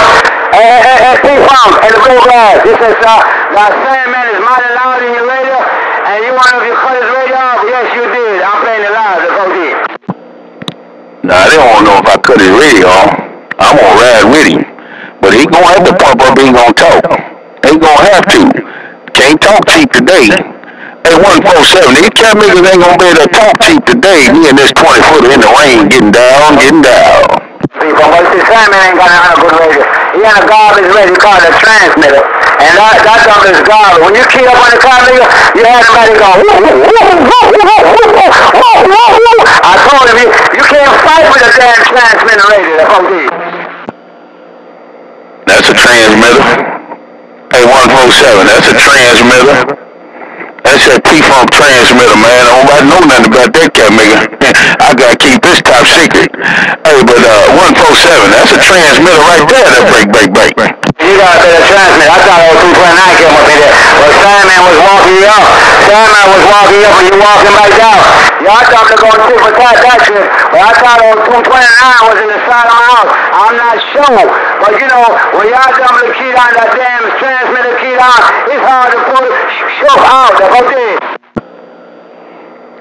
Hey, hey, hey, hey, P-Funk, in the blue glass. He says, uh, that Sandman is mighty loud in your radio. And you if you cut his radio off? Yes, you did. I'm playing it live. The OT. Now, they don't know if I cut his radio off. I'm gonna ride with him. But he gonna have to pump up, he gonna talk. He gonna have to. Can't talk cheap today. Hey, 147, these cat niggas ain't gonna be able to talk cheap today. Me and this 20 footer in the rain getting down, getting down. People, but see, Sandman ain't got a good radio. He had a garbage radio called a transmitter. And that, that dump is garbage. When you key up on the car, nigga, you had somebody go, woo, woo, woo, woo, woo, woo, woo, woo, woo. I told him, you, you can't fight with a damn transmitter radio. That's what I'm saying. That's a transmitter. Hey, 147, that's a transmitter. That's that P-Funk transmitter, man. Nobody know nothing about that cat, nigga. (laughs) I gotta keep this top secret. Hey, but uh, 147, that's a transmitter right there. That break, break, break. You got better transmitter. I thought it was 229 came up in there. But Sandman was walking you up. Sandman was walking up and you walking back down. Y'all thought they're going to tat that shit. But I thought it was 229 was in the side of my house. I'm not sure. But you know, when y'all dump the key down that damn transmitter key down, it's hard to pull stuff out. That's what it is.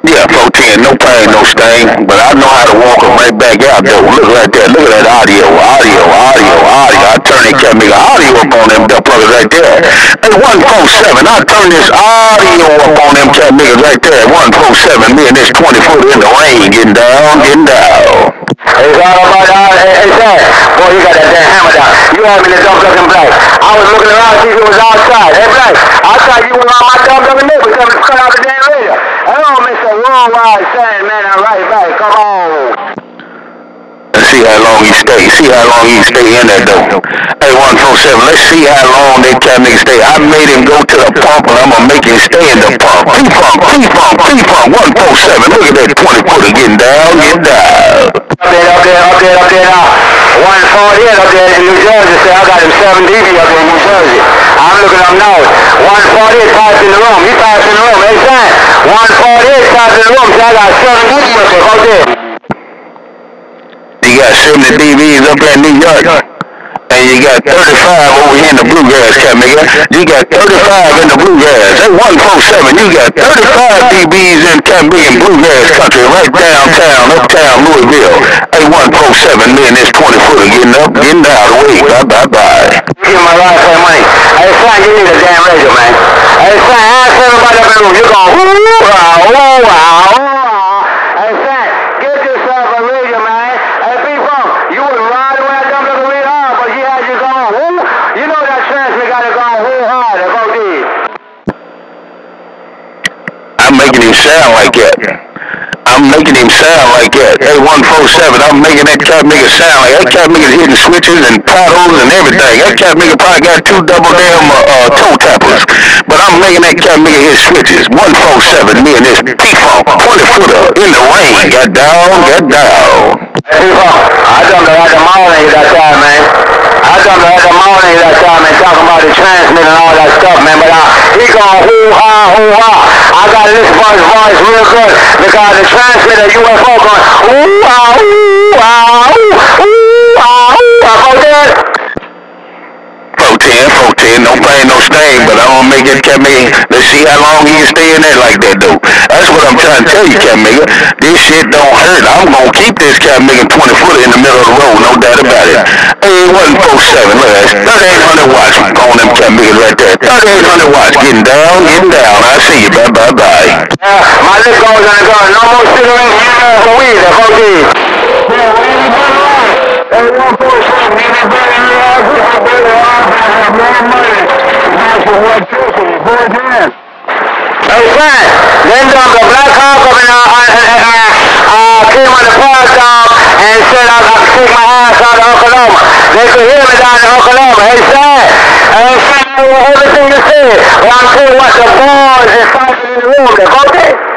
Yeah, 14, no pain, no stain, but I know how to walk them right back out though. Look right there, look at that audio, audio, audio, audio. I turn that cat nigga audio up on them dumb pluggers right there. Hey, 147, I turn this audio up on them cat niggas right there. 147, me and this 20 foot in the rain, getting down, getting down. It's all about that. Hey, hey, Sam, boy, you got that damn hammer down. You had me in the dumb looking black. I was looking around see it was outside. Hey, black, I thought you was on my dumb looking neighbor coming to cut out the damn radio. Hello, Mr. Worldwide Sam, man, I'm right back. Come on. Let's see how long he stay. See how long he stay in there though. Hey, 147, let's see how long that cat nigga stay. I made him go to the pump and I'm gonna make him stay in the pump. P-pump, P-pump, P-pump, 147. Look at that 20 footer getting down, getting down. Up there, up there, up there, up there now. 148 up there in New Jersey. Say, I got him 7 dB up there in New Jersey. I'm looking up now. 148 passed in the room. He passed in the room. Hey, Sam, 148 passed in the room. See, I got 7 dB up there. Right there. You got 70 dBs up there in New York. And you got 35 over here in the bluegrass, cat nigga. You got 35 in the bluegrass. That 147, you got 35 dBs in cat nigga in bluegrass country, right downtown, uptown Louisville. Hey, 147, me and this 20 footer getting up, getting out of the way. Bye, bye, bye. Give my life for money. Hey, son, you need a damn radio, man. Hey, son, ask everybody up the room. You're going, ooh, ah, ooh, ah, ooh, ah. Hey, son, get yourself a radio, man. Hey, people, you was riding when I dumped up the radio hard, but you had you going, ooh. You know that transmit got to go whole hard. Go deep. I'm making him sound like that. I'm making him sound like that. Hey, 147, I'm making that cat nigga sound like that cat nigga's hitting switches and paddles and everything. That cat nigga probably got two double damn uh, uh, toe tappers. But I'm making that cat nigga hit switches. 147, me and this P-Funk, 20 footer in the rain. Got down, got down. I dumped it at the morning that time, man. I dumped it at the morning that time and talking about the transmit and all that stuff, man. But uh, he going hoo-ha, hoo-ha. I got to listen for his voice real good because the transmitter UFO going hoo-ha, hoo-ha, hoo-ha, hoo-ha. About that? 410, 410, no pain, no stain, but I'm gonna make it, cat nigga, let's see how long he can stay in there like that though. That's what I'm trying to tell you, cat nigga. This shit don't hurt. I'm gonna keep this cat nigga 20 footer in the middle of the road, no doubt about it. Hey, 147, look, that's 3800 watts on them cat niggas right there. 3800 watts, getting down, getting down. I see you, bye, bye, bye. Uh, my lip goes on the gun. No more cigarettes, no more weed. That's okay. Hey, 147, anybody have more then the Black Hawk up in, uh, uh, uh, came on the park dog and said I got to take my ass out of Oklahoma. They could hear me down in Oklahoma. Hey, son, I know everything you said, but I'm you what, the boys fighting the room. They're okay?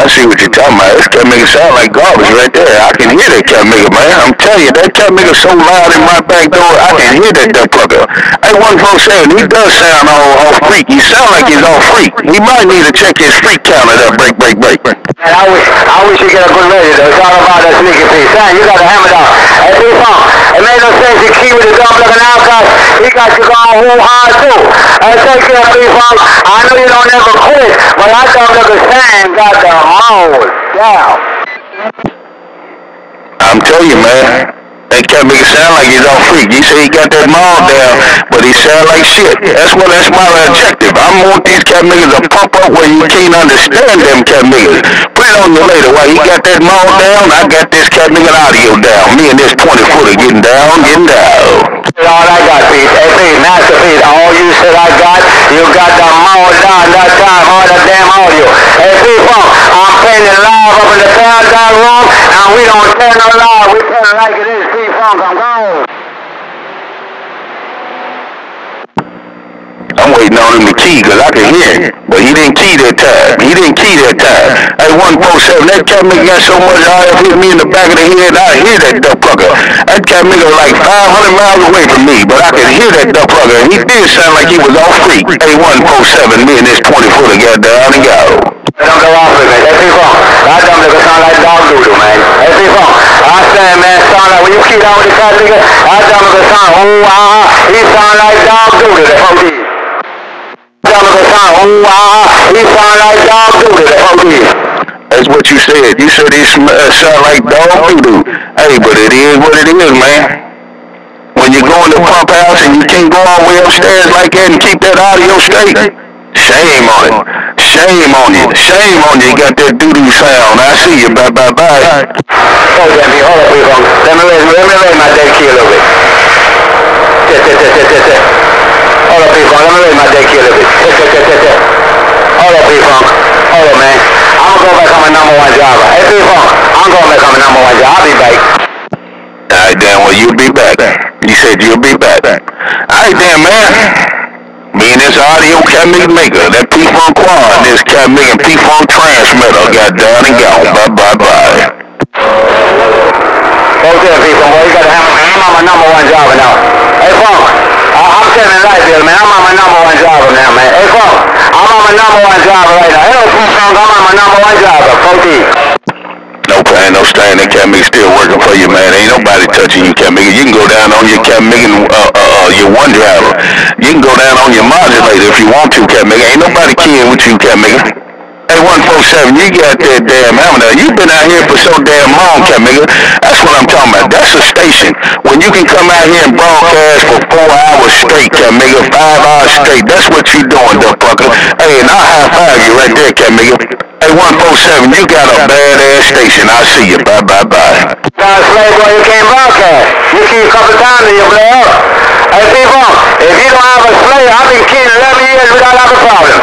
I see what you're talking about. This cat nigga sound like garbage right there. I can hear that cat nigga, man. I'm telling you, that cat nigga so loud in my back door, I can hear that dumb plugger. Hey, one folks saying, he does sound all off freak. He sound like he's all freak. He might need to check his freak counter there. Break, break, break. Man, I wish, I wish you get a good radio though. It's all about that sneaky piece. Son, you got to hammer down. Hey, big funk, it made no sense you keep with the dumb looking out cause he got you going whole hard too. Hey, take care, big. I know you don't ever quit, but that dumb looking Sam got down. I'm telling you, man. That cat nigga sound like he's off freak. He say he got that maul oh, down, but he sound like shit. That's what that's my oh. objective. I want these cat niggas to pump up where you can't understand them cat niggas. Put on you later. While he got that maul down, I got this cat nigga audio down. Me and this 20 footer getting down, getting down. All I got, Pete. Hey, Pete, Master P, all you said I got, you got the mold down that time, all that damn audio. Hey, Pete I'm playing it live up in the countdown room, and we don't tell no lie. We tell like it is, P-Funk. I'm gone. I'm waiting on him to key because I can hear him. But he didn't key that time. He didn't key that time. Hey, 147, that cat nigga got so much IF hit me in the back of the head, I hear that duck plugger. That cat nigga was like 500 miles away from me, but I could hear that duck plugger. And he did sound like he was all freak. Hey, 147, me and this 20 footer got down and go. Don't go off with me. Hey, P-Funk, that dumb nigga sound like dog doodle, man. Hey, P-Funk, I stand, man, sound like, when you keep down with the cat nigga, that dumb nigga sound, oh, ah, he sound like dog doodle. That's what he sound, like dog doo the police. That's what you said. You said sm- uh, sound like dog doo doo. Hey, but it is what it is, man. When you go in the pump house and you can't go all the way upstairs like that and keep that audio straight, shame on it. Shame on you. Shame on you. You got that doo-doo sound. I see you. Bye, bye, bye. That, me. Hold up. Let me raise, let me raise my dead key a little bit. Hold up, people. Let me raise my dead key a little bit. Tit, tit, tit, tit, tit. Hold up, people. Hold up, man. I'm gonna go back on my number one driver. Hey, people. I'm going back on my number one driver. I'll be back. All right, Dan. Well, you'll be back. You said you'll be back. All right, Dan, man. Me and this audio Camic maker, that P-Funk quad, this Camic and P-Funk transmitter got down and gone. Bye, bye, bye. Hold there, people. Boy, you gotta have I'm on my number one driver now. Hey, Funk. I'm telling light bill, man. I'm on my number one driver now, man. Hey, Funk. I'm on my number one driver right now. Hello, Funk. I'm on my number one driver. Funk No pain, no stain. That Cat Camic still working for you, man. Ain't nobody touching you, Cat Camic. You can go down on your Camic and uh, uh, your one driver. You can go down on your modulator if you want to, Cat Camic. Ain't nobody kidding with you, Cat Camic. Hey, 147, you got that damn hammer. You've been out here for so damn long, Camic. That's what I'm talking about. That's a station. When you can come out here and broadcast for four hours straight, Camic, five hours straight. That's what you doing, duck fucker. Hey, and I'll high five you right there, Camic. Hey, 147, you got a badass station. I'll see you. Bye, bye, bye. Now, slave boy, you can't broadcast. You key a couple times and you blow up. Hey, people, if you don't have a slave, I've been keying 11 years without having a problem.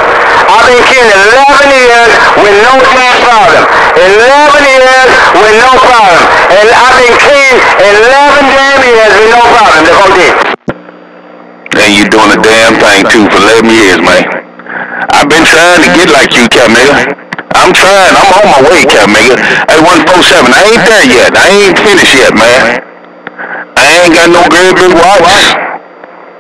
I've been keying 11 years with no damn problem. 11 years with no problem. And I've been keying 11 damn years with no problem. The whole day. And you doing a damn thing, too, for 11 years, man. I've been trying to get like you, Camiga. I'm trying. I'm on my way, Camiga. Hey, 147, I ain't there yet. I ain't finished yet, man. I ain't got no great big watch,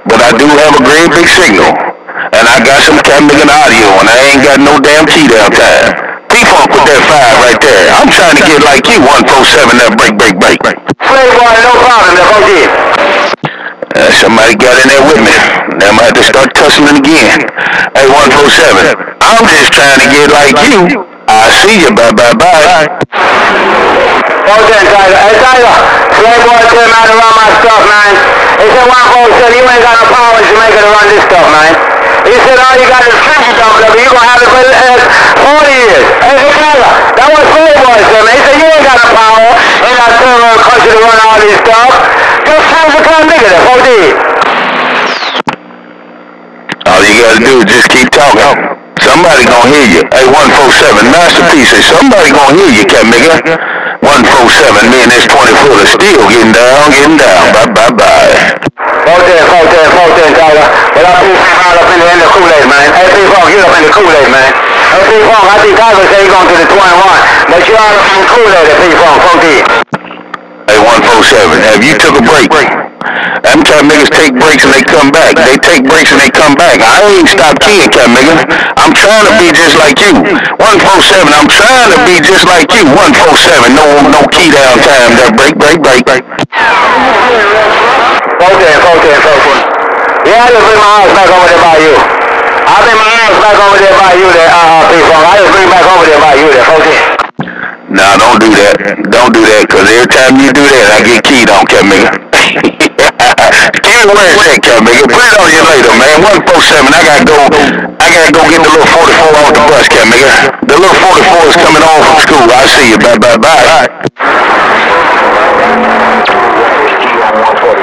but I do have a great big signal. And I got some Camiga audio, and I ain't got no damn key down time. P-Funk with that five right there. I'm trying to get like you, 147, that break, break, break. Slave boy, no problem. Whole day. Uh, somebody got in there with me. Now I might have to start tussling again. Hey, 147, I'm just trying to get like you. I see you. Bye, bye, bye. Hold that, Tyler. Hey, Tyler. Slave boy tell me how to run my stuff, man. He said, one folks said, you ain't got no power in Jamaica to run this stuff, man. He said, oh, all you got is tricky dump, but you gonna have it for the next 40 years. Hey, hey, Tyler, that was Slave boy said, man. He said, you ain't got no power in that third world country to run all this stuff. Just change the kind of nigga there, 40 All you gotta do is just keep talking. Somebody gonna hear you. Hey, 147, Master P's, say somebody gonna hear you, Cat Nigga. 147, me and this 20 footer still getting down, getting down. Bye, bye, bye. Voltaire, Voltaire, Voltaire, Tyler. But I think Tyler up in the, in the Kool-Aid, man. Hey, P. Funk, you're up in the Kool-Aid, man. Hey, P. Funk, I think Tyler said he's going to the 21. But you're out up in the Kool-Aid, P. Funk, Funk Hey, 147, have you took a break? I'm telling niggas take breaks and they come back. They take breaks and they come back. I ain't stopped keying, cat nigga. I'm trying to be just like you. 147, I'm trying to be just like you. 147, no no key down time. That break, break, break, break. 14, 14, 14. Yeah, I just bring my eyes back over there by you. I bring my eyes back over there by you there, uh, uh, people. I just bring back over there by you there, 14. Nah, don't do that. Don't do that, because every time you do that, I get keyed on, it (laughs) Keyword that, Kaminga. Put it on you later, man. 147, I gotta go. I gotta go get the little 44 off the bus, Kaminga. The little 44 is coming home from school. I see you. Bye, bye, bye.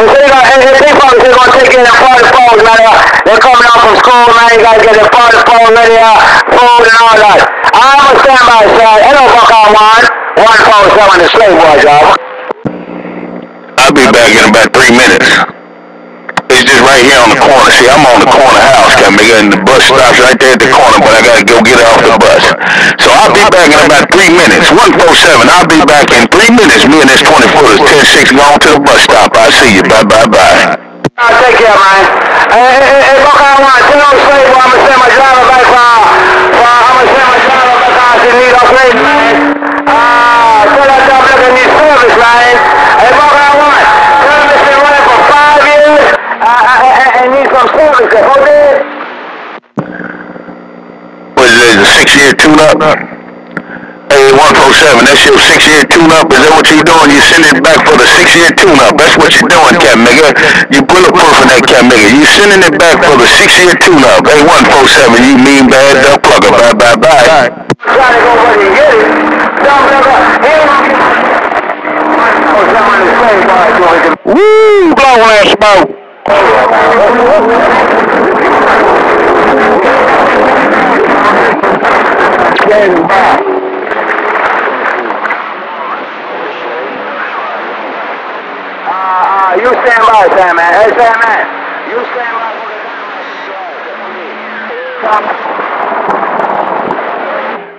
hold on, P-Funk. I hear you by the 44. Hold up. One for the shoulder, stand by. Stand by, one for the shoulder. Yeah, I'm gonna take in the party man. They're, they're coming out from school, man. You gotta get party phone uh, and all that. I'm sir. Hello, Buckeye one. Slave boy job. I'll be back in about three minutes. It's just right here on the corner. See, I'm on the corner house, Mega, and the bus stops right there at the corner, but I gotta go get off the bus. So I'll be back in about three minutes. 147, I'll be back in three minutes. Me and this 20 footers, 10 6 going to the bus stop. I'll see you. Bye, bye, bye. Uh, take care, man. Hey, hey, hey, Buckeye One, tell them straight, boy, I'm gonna send my driver back for, for I'm gonna send my driver back out to need upgrade, man. Ah, tell that job I need service, man. Hey, Buckeye uh, need some service, okay? What is it, a six-year tune-up? Hey, 147, that's your six-year tune-up? Is that what you're doing? You send it back for the six-year tune-up. That's what you're doing, Cat Mega. You bulletproof in that Cat Mega. You sending it back for the six-year tune-up. Hey, 147, you mean bad duck plugger. Bye, bye, bye. Trying to go get it. Boy, so Woo, blowing that smoke. Uh, you stand by. Hey, Sam, man. You stand by for the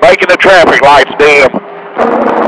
Making the traffic lights dim.